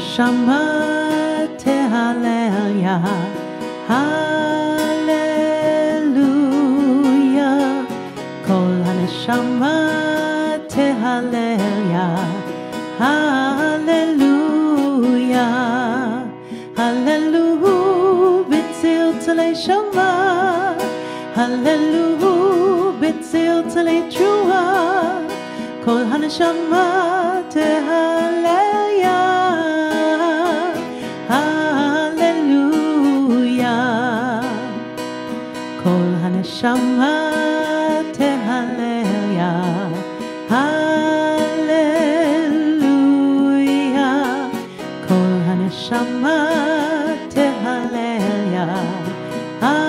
neshama tehalelia, hallelujah. Kol haneshama tehalelia, hallelujah. Hallelu b'tziltzalei shama, hallelu b'tziltzalei tshuva, kol haneshama tehalelia. הנשמה תהלליה, הללויה. כל הנשמה תהלליה, הללויה.